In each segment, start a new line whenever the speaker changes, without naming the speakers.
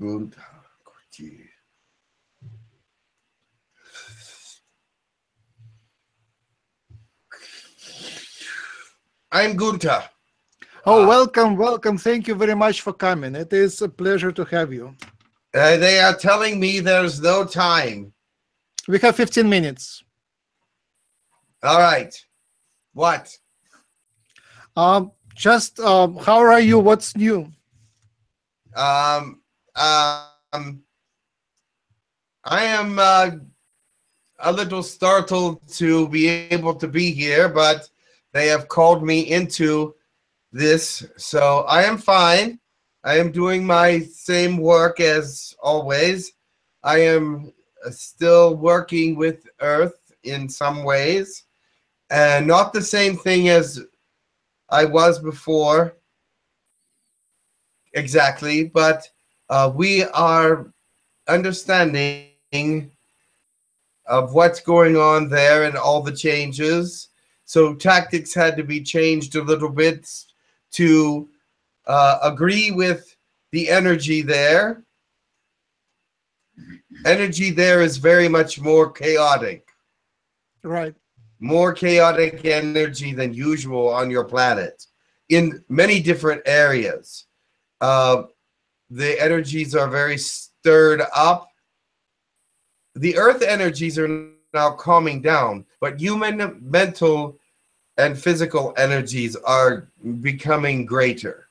Good. I'm Gunther.
Oh, uh, welcome, welcome. Thank you very much for coming. It is a pleasure to have you.
Uh, they are telling me there's no time.
We have 15 minutes.
All right. What?
Um, just um, how are you? What's new?
Um, um, I am uh, a little startled to be able to be here, but they have called me into this, so I am fine. I am doing my same work as always. I am still working with Earth in some ways, and not the same thing as I was before exactly, but uh, we are understanding of what's going on there and all the changes. So tactics had to be changed a little bit to uh, agree with the energy there. Energy there is very much more chaotic.
Right.
More chaotic energy than usual on your planet in many different areas. Uh, the energies are very stirred up. The earth energies are now calming down, but human mental and physical energies are becoming greater.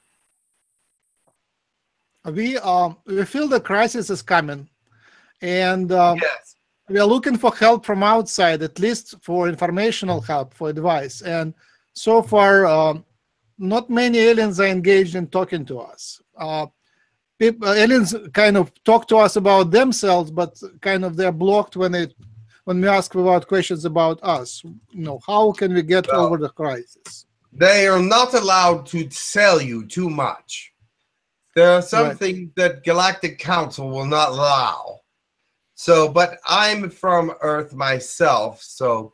We um we feel the crisis is coming, and um, yes. we are looking for help from outside, at least for informational help, for advice. And so far, um, not many aliens are engaged in talking to us. Uh, people, uh, aliens kind of talk to us about themselves, but kind of they're blocked when they when we ask about questions about us. You know, how can we get well, over the crisis?
They are not allowed to sell you too much. There are some right. things that Galactic Council will not allow. So, but I'm from Earth myself, so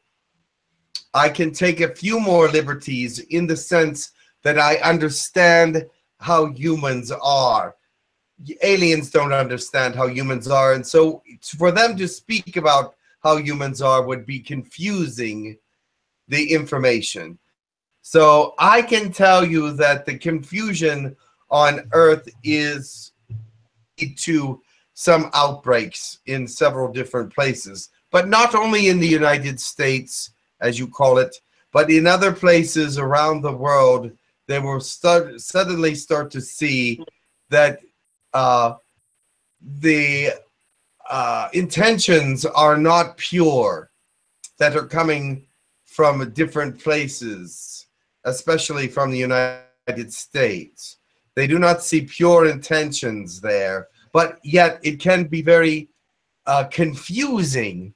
I can take a few more liberties in the sense that I understand how humans are. Aliens don't understand how humans are. And so for them to speak about how humans are would be confusing the information. So I can tell you that the confusion on Earth is to some outbreaks in several different places, but not only in the United States, as you call it, but in other places around the world, they will start suddenly start to see that uh, the uh, intentions are not pure that are coming from different places, especially from the United States. They do not see pure intentions there, but yet it can be very uh, confusing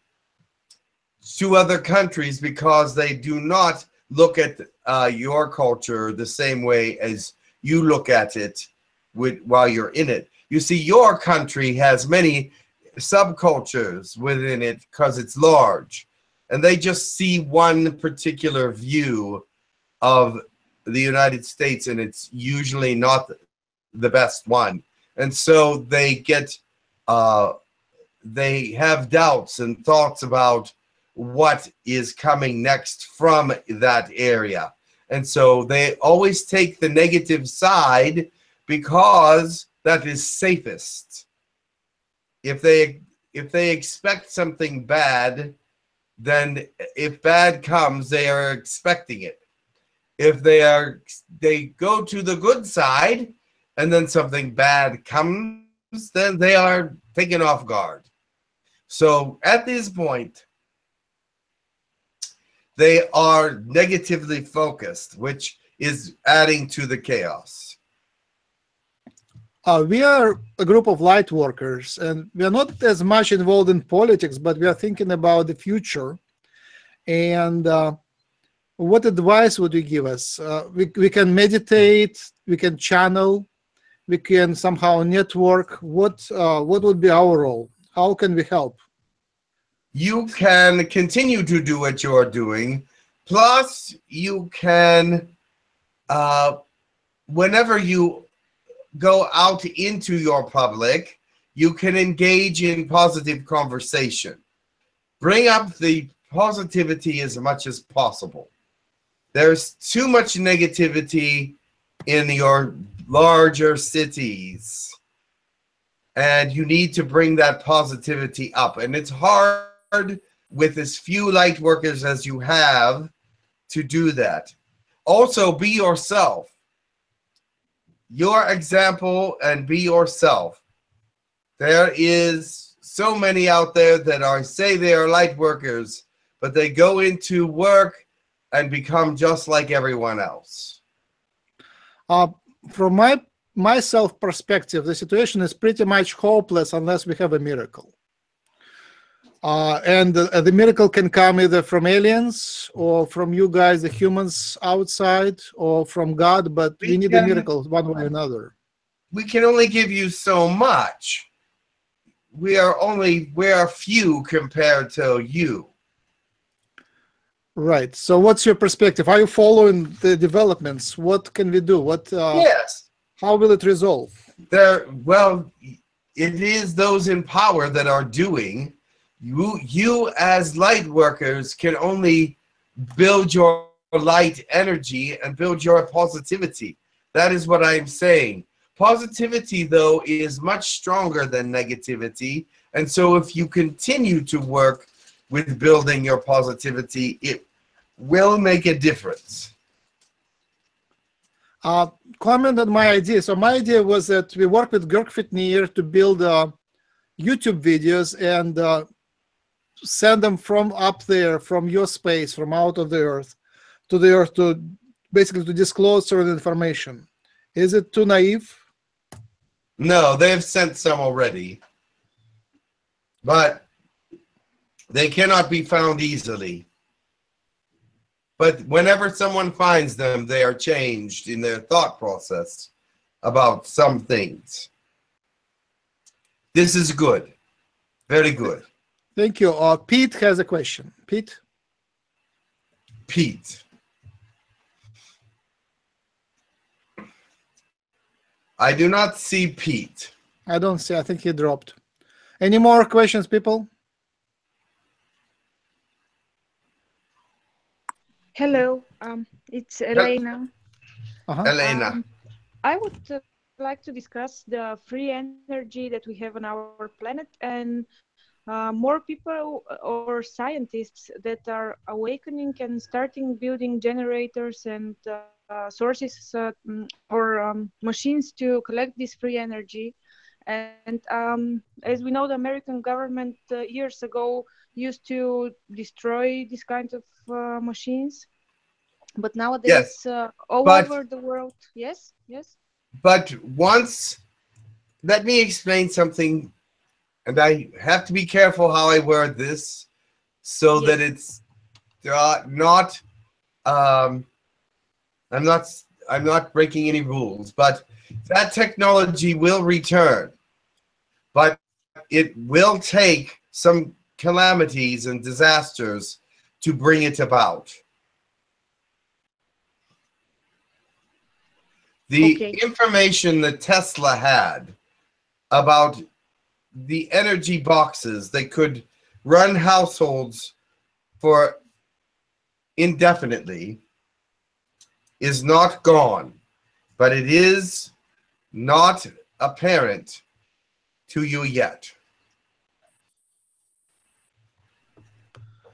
to other countries because they do not look at uh, your culture the same way as you look at it with, while you're in it. You see, your country has many subcultures within it because it's large and they just see one particular view of the United States and it's usually not the best one and so they get uh, they have doubts and thoughts about what is coming next from that area and so they always take the negative side because that is safest if they if they expect something bad, then if bad comes, they are expecting it. If they are they go to the good side and then something bad comes, then they are taken off guard. So at this point, they are negatively focused, which is adding to the chaos.
Uh, we are a group of light workers, and we are not as much involved in politics, but we are thinking about the future. And uh, what advice would you give us? Uh, we, we can meditate, we can channel, we can somehow network. What, uh, what would be our role? How can we help?
You can continue to do what you're doing. Plus, you can, uh, whenever you go out into your public, you can engage in positive conversation. Bring up the positivity as much as possible. There's too much negativity in your larger cities. And you need to bring that positivity up. And it's hard with as few light workers as you have to do that. Also, be yourself. Your example and be yourself. There is so many out there that are say they are light workers, but they go into work and become just like everyone else.
Uh, from my myself perspective, the situation is pretty much hopeless unless we have a miracle. Uh, and uh, the miracle can come either from aliens or from you guys, the humans outside, or from God. But we, we need can, a miracle one way or another.
We can only give you so much. We are only we are few compared to you.
Right. So, what's your perspective? Are you following the developments? What can we do? What? Uh,
yes.
How will it resolve?
There. Well, it is those in power that are doing you you as light workers can only build your light energy and build your positivity. That is what i'm saying. Positivity though is much stronger than negativity. And so if you continue to work with building your positivity it will make a difference.
Uh, comment on my idea. So my idea was that we work with Girk Fitneer to build uh, YouTube videos and uh, send them from up there, from your space, from out of the earth, to the earth to basically to disclose certain information. Is it too naive?
No, they've sent some already, but they cannot be found easily. But whenever someone finds them, they are changed in their thought process about some things. This is good. Very good.
Thank you. Uh, Pete has a question. Pete?
Pete. I do not see Pete.
I don't see. I think he dropped. Any more questions, people?
Hello, um, it's Elena.
Uh-huh. Elena. Um,
I would uh, like to discuss the free energy that we have on our planet and uh, more people or scientists that are awakening and starting building generators and uh, sources uh, mm, or um, machines to collect this free energy. And um, as we know, the American government uh, years ago used to destroy these kinds of uh, machines. But nowadays, yes, uh, all but, over the world, yes, yes.
But once, let me explain something and I have to be careful how I wear this so that it's not um, I'm not I'm not breaking any rules, but that technology will return. But it will take some calamities and disasters to bring it about. The okay. information that Tesla had about the energy boxes that could run households for indefinitely is not gone, but it is not apparent to you yet.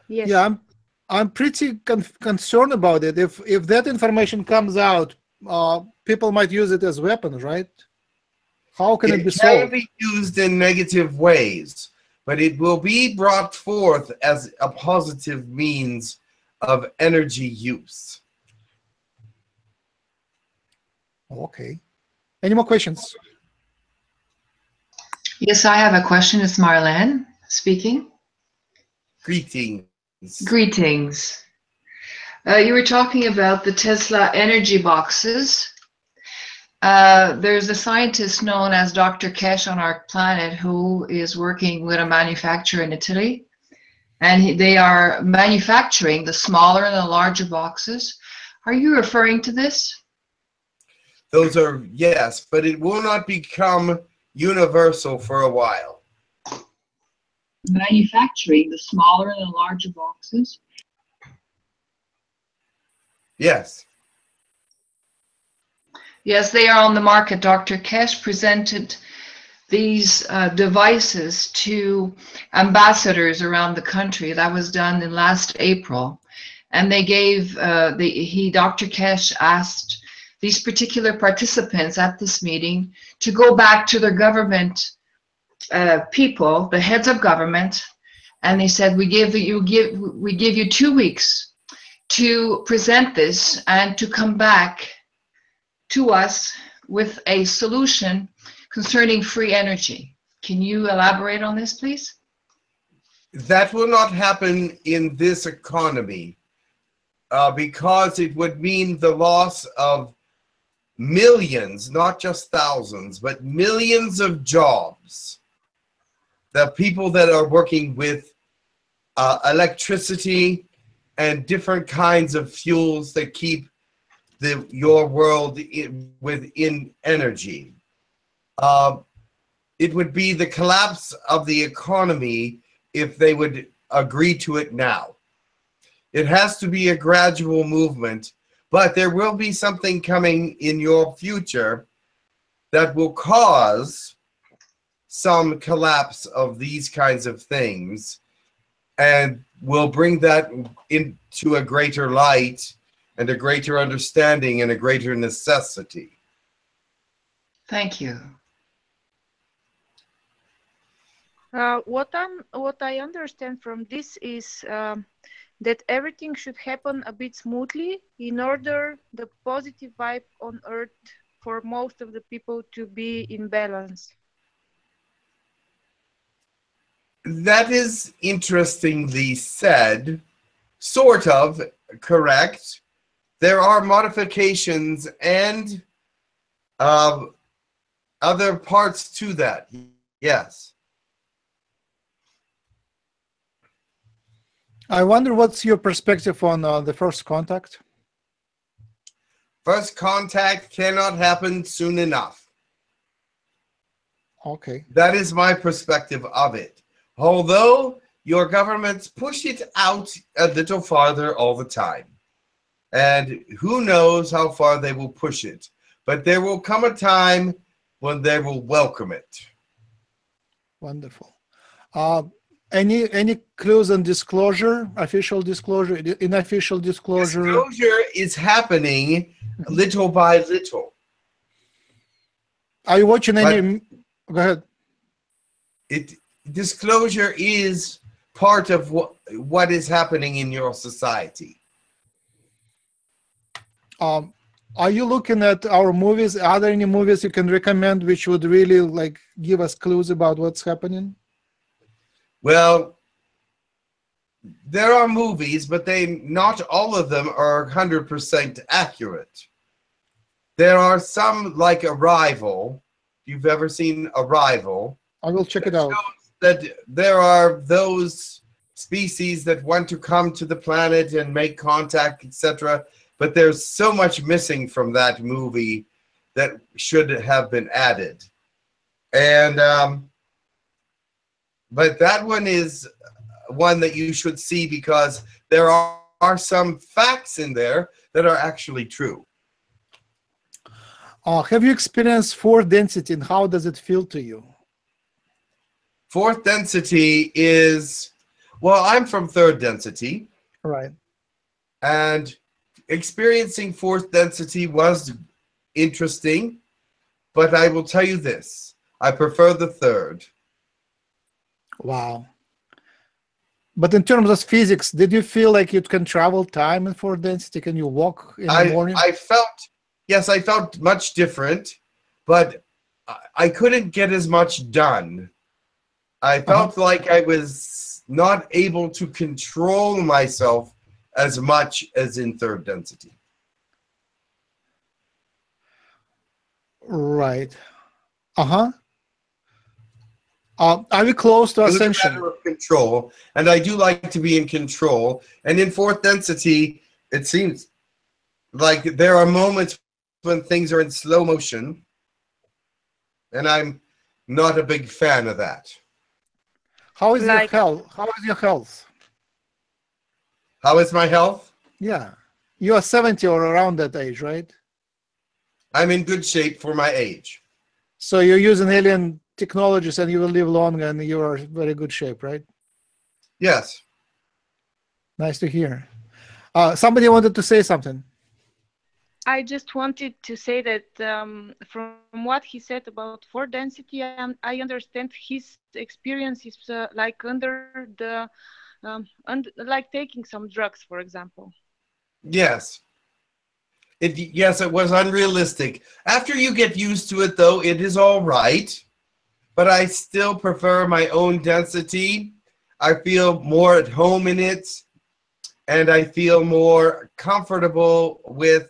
Yes. Yeah, I'm I'm pretty con- concerned about it. If if that information comes out, uh, people might use it as weapons, right? How can it, it be solved? It can
be used in negative ways, but it will be brought forth as a positive means of energy use.
Okay. Any more questions?
Yes, I have a question. It's Marlene speaking.
Greetings.
Greetings. Uh, you were talking about the Tesla energy boxes uh, there's a scientist known as Dr. Keshe on our planet who is working with a manufacturer in Italy. And he, they are manufacturing the smaller and the larger boxes. Are you referring to this?
Those are, yes, but it will not become universal for a while.
Manufacturing the smaller and the larger boxes?
Yes.
Yes, they are on the market. Dr. Keshe presented these uh, devices to ambassadors around the country. That was done in last April. And they gave, uh, the, he, Dr. Keshe asked these particular participants at this meeting to go back to their government uh, people, the heads of government, and they said, we give you give we give you two weeks to present this and to come back to us with a solution concerning free energy. Can you elaborate on this, please?
That will not happen in this economy uh, because it would mean the loss of millions, not just thousands, but millions of jobs. The people that are working with uh, electricity and different kinds of fuels that keep the your world in, within energy. Uh, it would be the collapse of the economy if they would agree to it now. It has to be a gradual movement, but there will be something coming in your future that will cause some collapse of these kinds of things and will bring that into a greater light and a greater understanding and a greater necessity.
Thank you.
Uh, what I'm, what I understand from this is um, that everything should happen a bit smoothly in order the positive vibe on Earth for most of the people to be in balance.
That is interestingly said, sort of correct. There are modifications and uh, other parts to that. Yes.
I wonder what's your perspective on uh, the first contact?
First contact cannot happen soon enough.
Okay.
That is my perspective of it. Although your governments push it out a little farther all the time. And who knows how far they will push it. But there will come a time when they will welcome it.
Wonderful. Uh, any any clues on disclosure, official disclosure, unofficial disclosure?
Disclosure is happening little by little.
Are you watching any? Go ahead.
It disclosure is part of what what is happening in your society.
Um, are you looking at our movies? Are there any movies you can recommend which would really like give us clues about what's happening?
Well, there are movies, but they not all of them are 100% accurate. There are some like Arrival. If you've ever seen Arrival,
I will check it out.
That there are those species that want to come to the planet and make contact, etc. But there's so much missing from that movie that should have been added. And um, but that one is one that you should see because there are, are some facts in there that are actually true.
Uh, have you experienced fourth density and how does it feel to you?
Fourth density is, well, I'm from third density.
Right.
And experiencing fourth density was interesting, but I will tell you this I prefer the third.
Wow. But in terms of physics, did you feel like you can travel time and fourth density? Can you walk in
I,
the morning?
I felt, yes, I felt much different, but I couldn't get as much done. I uh-huh. felt uh-huh. like I was not able to control myself as much as in third density.
Right. Uh huh. Uh, are we close to ascension?
matter of control, and I do like to be in control. And in fourth density, it seems like there are moments when things are in slow motion, and I'm not a big fan of that.
How is like, your health? How is your health?
How is my health?
Yeah. You are 70 or around that age, right?
I'm in good shape for my age.
So you're using alien technologies and you will live longer and you are very good shape, right?
Yes.
Nice to hear. Uh, somebody wanted to say something.
I just wanted to say that um, from what he said about four density, and I understand his experience is uh, like under the, um, und like taking some drugs, for example.
Yes. It, yes, it was unrealistic. After you get used to it, though, it is all right. But I still prefer my own density. I feel more at home in it, and I feel more comfortable with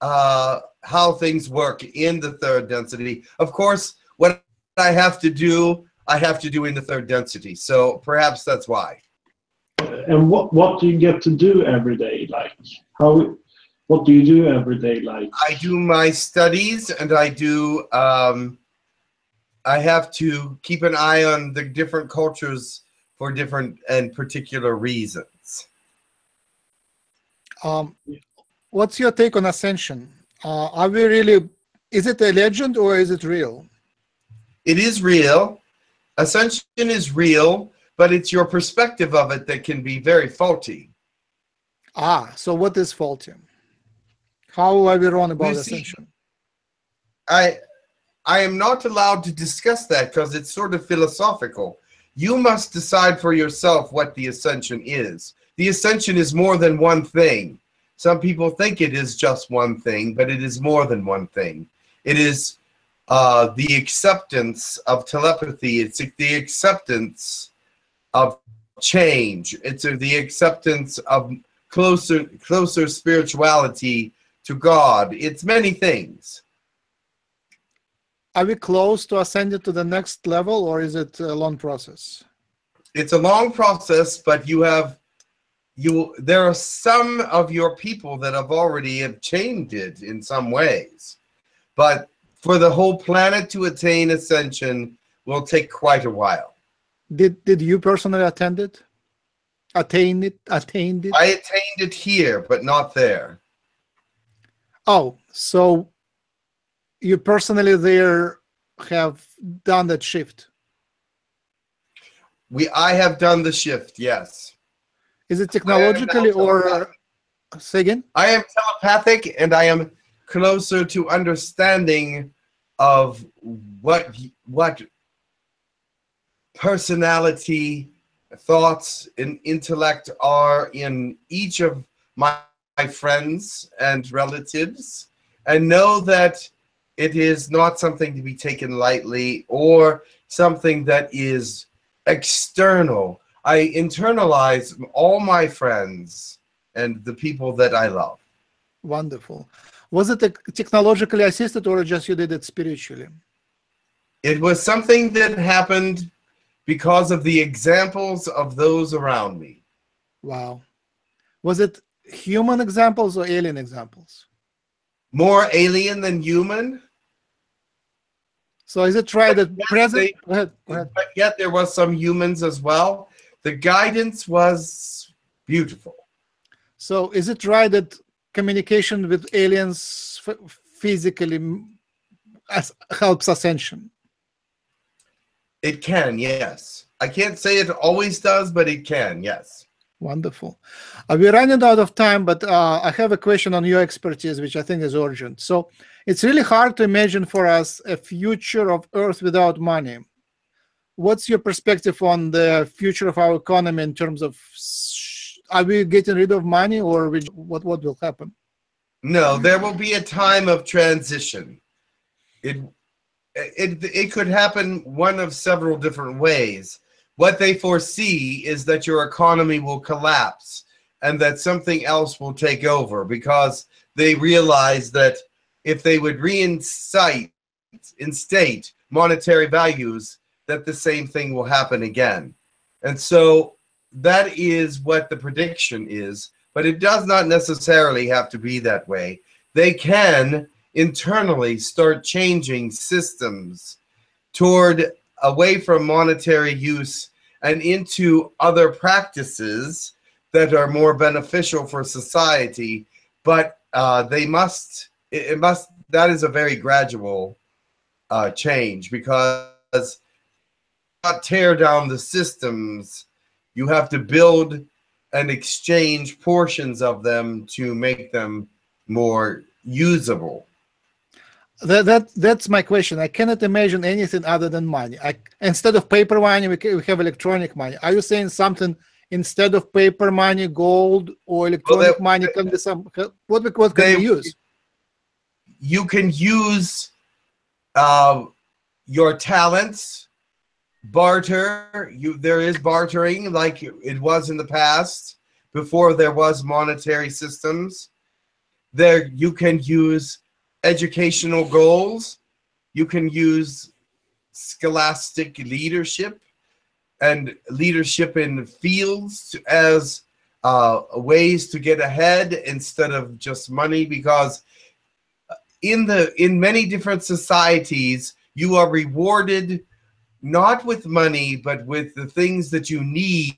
uh, how things work in the third density. Of course, what I have to do, I have to do in the third density. So perhaps that's why.
And what what do you get to do every day? Like how? What do you do every day? Like
I do my studies, and I do. Um, I have to keep an eye on the different cultures for different and particular reasons.
Um, what's your take on ascension? Uh, are we really? Is it a legend or is it real?
It is real. Ascension is real, but it's your perspective of it that can be very faulty.
Ah, so what is faulty? How are we wrong about you ascension? See,
I I am not allowed to discuss that because it's sort of philosophical. You must decide for yourself what the ascension is. The ascension is more than one thing. Some people think it is just one thing, but it is more than one thing. It is uh, the acceptance of telepathy. It's the acceptance of change. It's the acceptance of closer, closer spirituality to God. It's many things.
Are we close to ascending to the next level, or is it a long process?
It's a long process, but you have you there are some of your people that have already obtained it in some ways but for the whole planet to attain ascension will take quite a while
did did you personally attend it? Attain it attained it?
I attained it here but not there.
Oh so you personally there have done that shift?
We i have done the shift yes.
Is it technologically or say again?
I am telepathic and I am closer to understanding of what what personality, thoughts, and intellect are in each of my, my friends and relatives, and know that it is not something to be taken lightly or something that is external I internalize all my friends and the people that I love.
Wonderful. Was it technologically assisted or just you did it spiritually?
It was something that happened because of the examples of those around me.
Wow. Was it human examples or alien examples?
More alien than human.
So is it right that present? They, go ahead,
go ahead. But yet there was some humans as well the guidance was beautiful.
So, is it right that communication with aliens physically helps ascension?
It can, yes. I can't say it always does, but it can, yes.
Wonderful. Uh, we're running out of time, but uh, I have a question on your expertise, which I think is urgent. So it's really hard to imagine for us a future of Earth without money what's your perspective on the future of our economy in terms of are we getting rid of money or what what will happen
no there will be a time of transition it it it could happen one of several different ways what they foresee is that your economy will collapse and that something else will take over because they realize that if they would reinstate instate monetary values that the same thing will happen again. And so that is what the prediction is, but it does not necessarily have to be that way. They can internally start changing systems toward away from monetary use and into other practices that are more beneficial for society. But uh, they must it, it, must that is a very gradual uh, change because not tear down the systems. You have to build and exchange portions of them to make them more usable
that, that that's my question. I cannot imagine anything other than money. I, instead of paper money, we, can, we have electronic money. Are you saying something instead of paper money, gold or electronic well, they, money can be some? What what can they, we use?
You can use uh, your talents, barter. You there is bartering like it was in the past before there was monetary systems. There you can use educational goals. You can use scholastic leadership and leadership in fields as uh, ways to get ahead instead of just money because in the in many different societies you are rewarded not with money but with the things that you need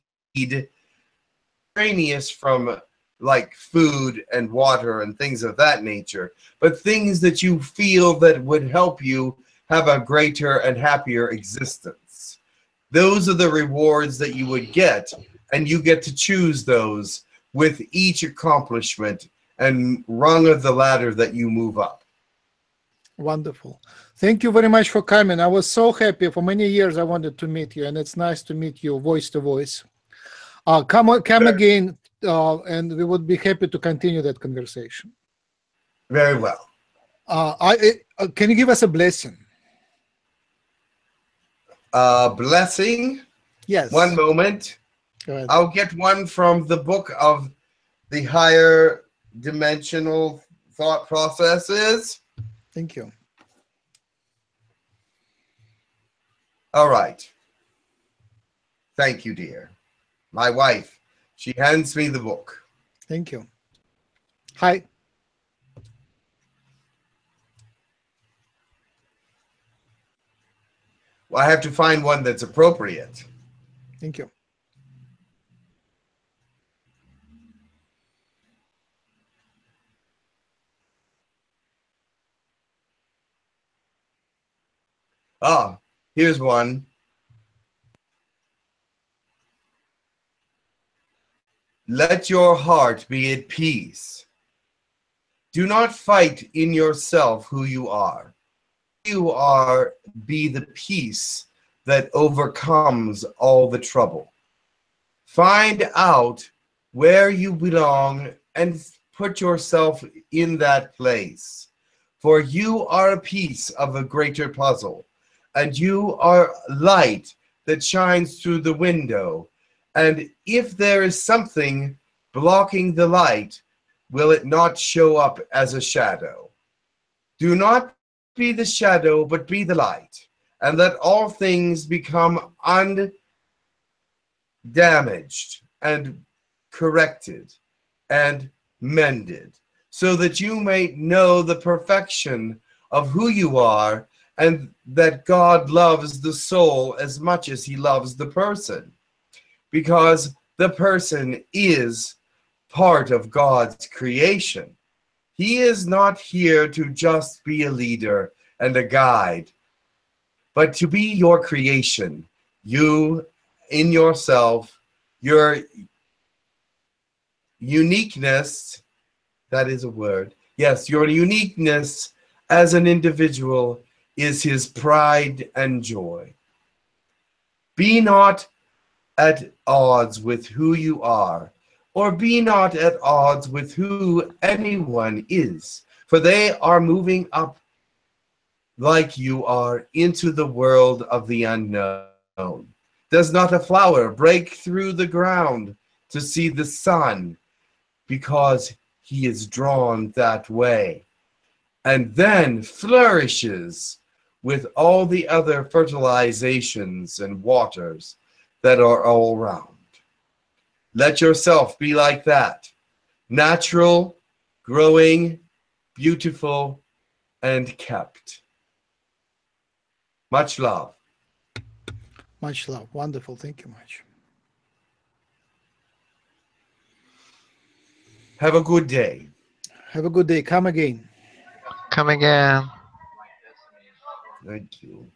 from like food and water and things of that nature, but things that you feel that would help you have a greater and happier existence. Those are the rewards that you would get, and you get to choose those with each accomplishment and rung of the ladder that you move up.
Wonderful. Thank you very much for coming. I was so happy. For many years, I wanted to meet you, and it's nice to meet you voice to voice. Uh, come on, come sure. again uh, and we would be happy to continue that conversation.
Very well.
Uh, I, uh, can you give us a blessing?
A blessing?
Yes.
One moment. I'll get one from the book of the higher dimensional thought processes.
Thank you.
All right. Thank you, dear. My wife. She hands me the book.
Thank you. Hi.
Well, I have to find one that's appropriate.
Thank you.
Ah, here's one. Let your heart be at peace. Do not fight in yourself who you are. You are, be the peace that overcomes all the trouble. Find out where you belong and put yourself in that place. For you are a piece of a greater puzzle, and you are light that shines through the window and if there is something blocking the light, will it not show up as a shadow? Do not be the shadow, but be the light, and let all things become undamaged and corrected and mended, so that you may know the perfection of who you are and that God loves the soul as much as he loves the person because the person is part of God's creation. He is not here to just be a leader and a guide, but to be your creation. You in yourself, your uniqueness, that is a word. Yes, your uniqueness as an individual is his pride and joy. Be not at odds with who you are, or be not at odds with who anyone is, for they are moving up like you are into the world of the unknown. Does not a flower break through the ground to see the sun because he is drawn that way, and then flourishes with all the other fertilizations and waters? That are all around. Let yourself be like that natural, growing, beautiful, and kept. Much love.
Much love. Wonderful. Thank you much.
Have a good day.
Have a good day. Come again.
Come again.
Thank you.